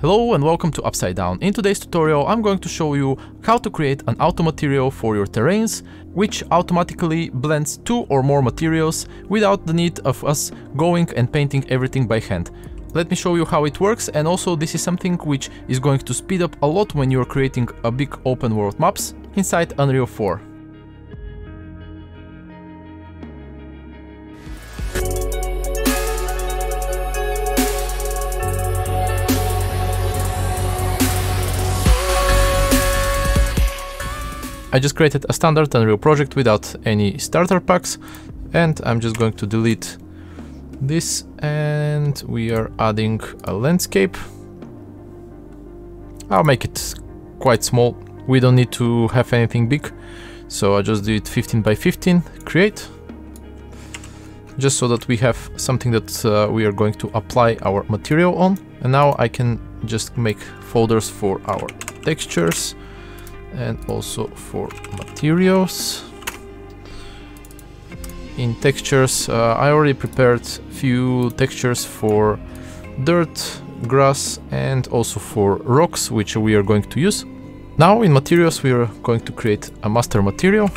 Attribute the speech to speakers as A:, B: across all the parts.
A: Hello and welcome to Upside Down. In today's tutorial I'm going to show you how to create an auto material for your terrains which automatically blends two or more materials without the need of us going and painting everything by hand. Let me show you how it works and also this is something which is going to speed up a lot when you're creating a big open world maps inside Unreal 4. I just created a standard Unreal project without any starter packs and I'm just going to delete this and we are adding a landscape. I'll make it quite small. We don't need to have anything big. So I just do it 15 by 15, create. Just so that we have something that uh, we are going to apply our material on. And now I can just make folders for our textures and also for materials. In textures, uh, I already prepared few textures for dirt, grass and also for rocks, which we are going to use. Now in materials we are going to create a master material.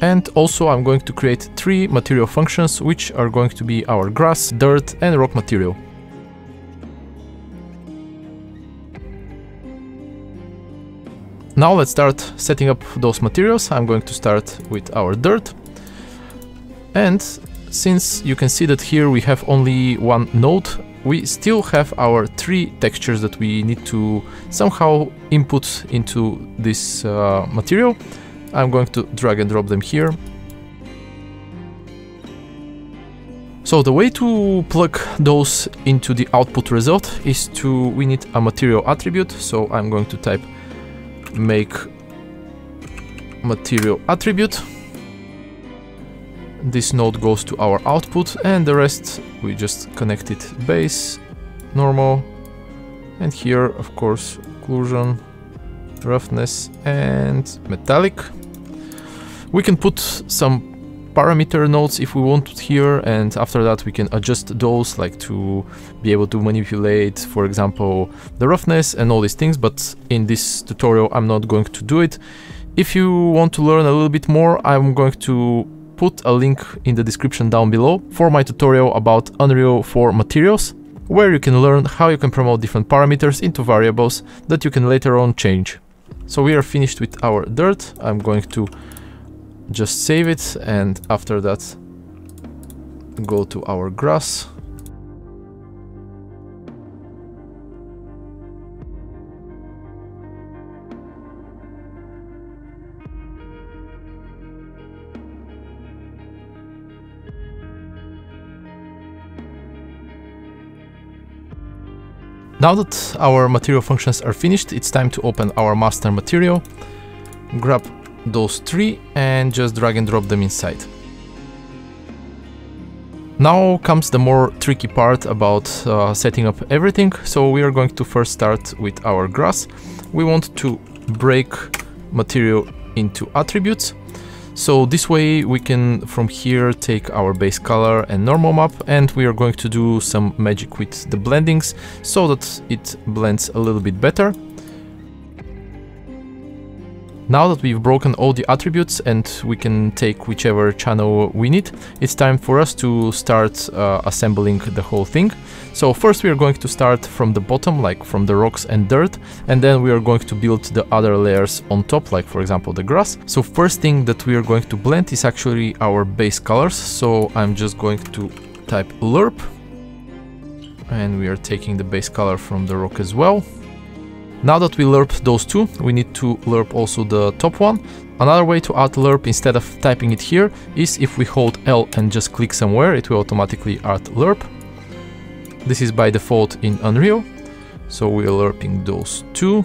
A: And also I'm going to create three material functions, which are going to be our grass, dirt and rock material. Now let's start setting up those materials. I'm going to start with our dirt. And since you can see that here we have only one node, we still have our three textures that we need to somehow input into this uh, material. I'm going to drag and drop them here. So the way to plug those into the output result is to, we need a material attribute. So I'm going to type make material attribute. This node goes to our output and the rest we just connect it base, normal, and here of course occlusion, roughness and metallic. We can put some parameter nodes if we want here and after that we can adjust those like to be able to manipulate for example the roughness and all these things but in this tutorial I'm not going to do it. If you want to learn a little bit more I'm going to put a link in the description down below for my tutorial about Unreal 4 materials where you can learn how you can promote different parameters into variables that you can later on change. So we are finished with our dirt. I'm going to just save it and after that go to our grass. Now that our material functions are finished, it's time to open our master material, grab those three and just drag and drop them inside. Now comes the more tricky part about uh, setting up everything. So we are going to first start with our grass. We want to break material into attributes. So this way we can from here take our base color and normal map and we are going to do some magic with the blendings so that it blends a little bit better. Now that we've broken all the attributes and we can take whichever channel we need, it's time for us to start uh, assembling the whole thing. So first we are going to start from the bottom, like from the rocks and dirt, and then we are going to build the other layers on top, like for example the grass. So first thing that we are going to blend is actually our base colors. So I'm just going to type lerp, and we are taking the base color from the rock as well. Now that we lerp those two, we need to lerp also the top one. Another way to add lerp instead of typing it here is if we hold L and just click somewhere, it will automatically add lerp. This is by default in Unreal, so we are lerping those two.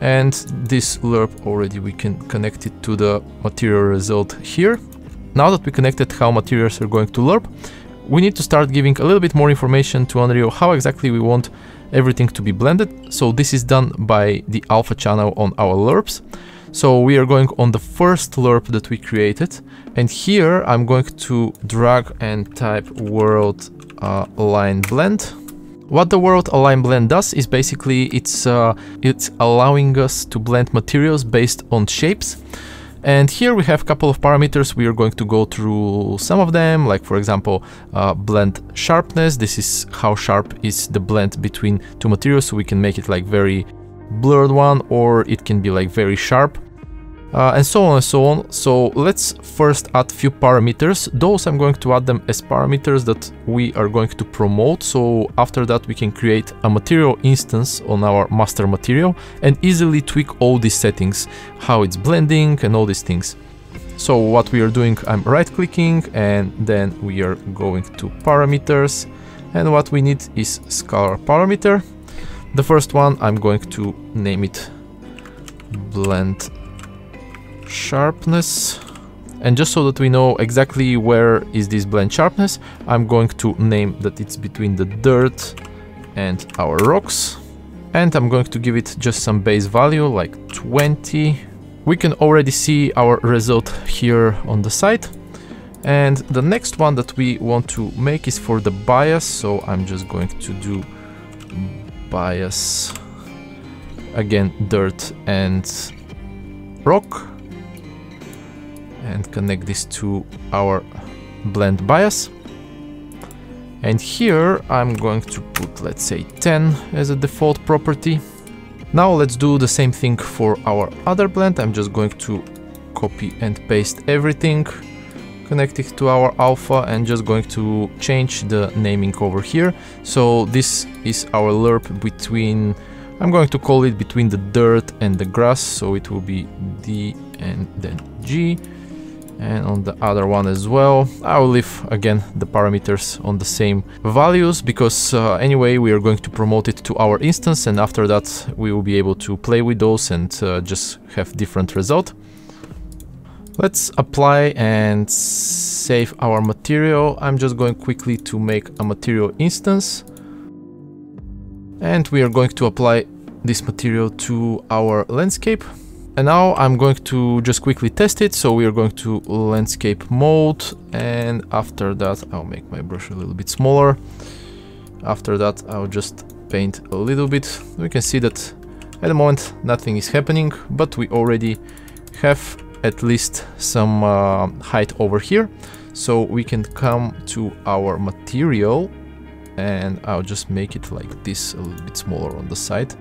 A: And this lerp already we can connect it to the material result here. Now that we connected how materials are going to lerp, we need to start giving a little bit more information to Unreal how exactly we want everything to be blended. So this is done by the alpha channel on our lerps. So we are going on the first lerp that we created. And here I'm going to drag and type world uh, align blend. What the world align blend does is basically it's uh, it's allowing us to blend materials based on shapes. And here we have a couple of parameters. We are going to go through some of them, like for example, uh, blend sharpness. This is how sharp is the blend between two materials. So we can make it like very blurred one, or it can be like very sharp uh, and so on and so on. So let's first add few parameters. Those I'm going to add them as parameters that we are going to promote. So after that we can create a material instance on our master material and easily tweak all these settings, how it's blending and all these things. So what we are doing, I'm right clicking and then we are going to parameters and what we need is scalar parameter. The first one I'm going to name it blend sharpness. And just so that we know exactly where is this blend sharpness I'm going to name that it's between the dirt and our rocks. And I'm going to give it just some base value like 20 we can already see our result here on the side. And the next one that we want to make is for the bias so I'm just going to do bias. Again dirt and rock and connect this to our blend bias. And here I'm going to put, let's say 10 as a default property. Now let's do the same thing for our other blend. I'm just going to copy and paste everything, connect it to our alpha and just going to change the naming over here. So this is our lerp between, I'm going to call it between the dirt and the grass. So it will be D and then G and on the other one as well. I will leave again the parameters on the same values because uh, anyway we are going to promote it to our instance and after that we will be able to play with those and uh, just have different result. Let's apply and save our material. I'm just going quickly to make a material instance and we are going to apply this material to our landscape. And now I'm going to just quickly test it. So we are going to landscape mode. And after that, I'll make my brush a little bit smaller. After that, I'll just paint a little bit. We can see that at the moment nothing is happening, but we already have at least some uh, height over here. So we can come to our material and I'll just make it like this a little bit smaller on the side.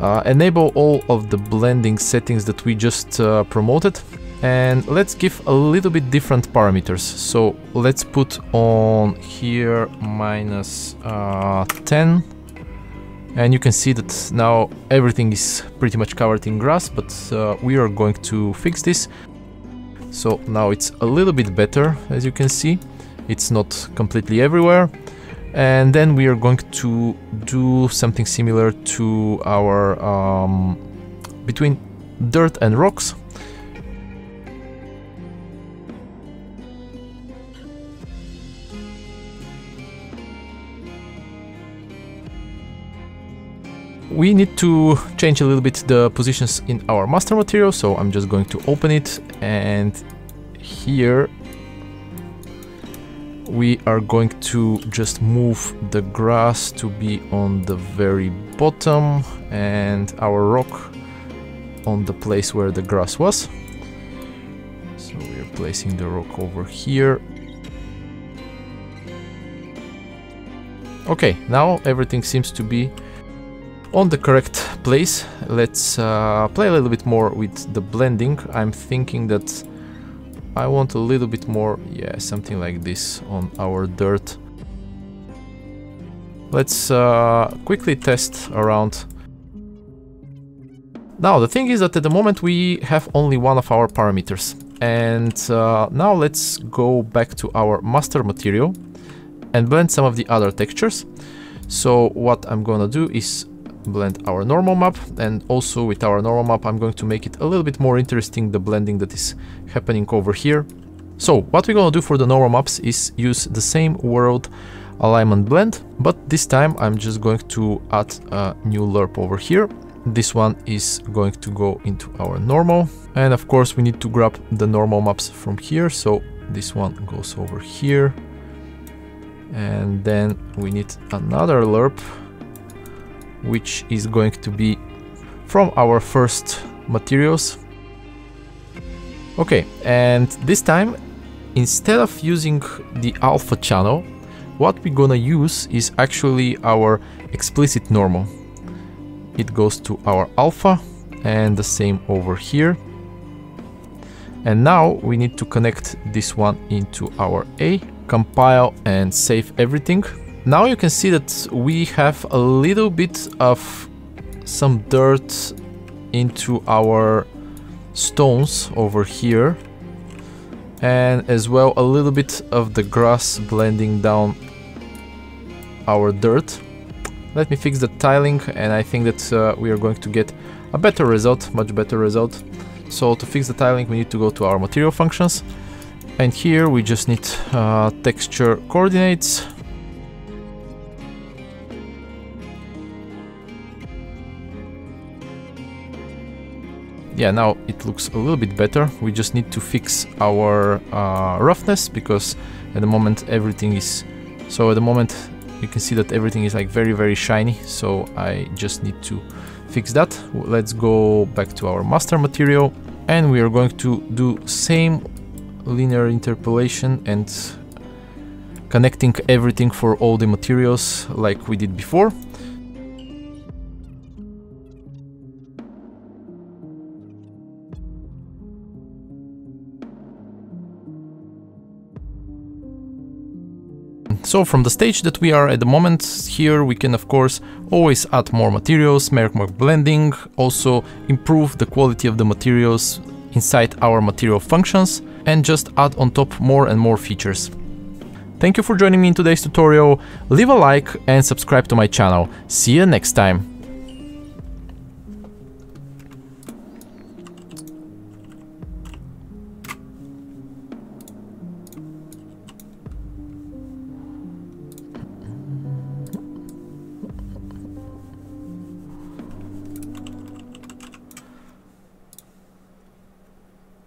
A: Uh, enable all of the blending settings that we just uh, promoted. And let's give a little bit different parameters. So let's put on here minus, uh, 10 and you can see that now everything is pretty much covered in grass but uh, we are going to fix this. So now it's a little bit better as you can see. It's not completely everywhere and then we are going to do something similar to our um, between dirt and rocks. We need to change a little bit the positions in our master material so I'm just going to open it and here we are going to just move the grass to be on the very bottom and our rock on the place where the grass was. So we are placing the rock over here. Okay, now everything seems to be on the correct place. Let's uh, play a little bit more with the blending. I'm thinking that I want a little bit more, yeah, something like this on our dirt. Let's uh, quickly test around. Now, the thing is that at the moment we have only one of our parameters. And uh, now let's go back to our master material and blend some of the other textures. So what I'm gonna do is blend our normal map and also with our normal map I'm going to make it a little bit more interesting the blending that is happening over here. So what we're gonna do for the normal maps is use the same world alignment blend but this time I'm just going to add a new lerp over here. This one is going to go into our normal and of course we need to grab the normal maps from here so this one goes over here and then we need another lerp which is going to be from our first materials. Okay and this time instead of using the alpha channel what we're gonna use is actually our explicit normal. It goes to our alpha and the same over here. And now we need to connect this one into our A, compile and save everything. Now you can see that we have a little bit of some dirt into our stones over here and as well a little bit of the grass blending down our dirt. Let me fix the tiling and I think that uh, we are going to get a better result, much better result. So to fix the tiling we need to go to our material functions and here we just need uh, texture coordinates yeah now it looks a little bit better. We just need to fix our uh, roughness because at the moment everything is so at the moment you can see that everything is like very very shiny. So I just need to fix that. Let's go back to our master material and we are going to do same linear interpolation and connecting everything for all the materials like we did before So from the stage that we are at the moment, here we can of course always add more materials, make more blending, also improve the quality of the materials inside our material functions and just add on top more and more features. Thank you for joining me in today's tutorial, leave a like and subscribe to my channel. See you next time!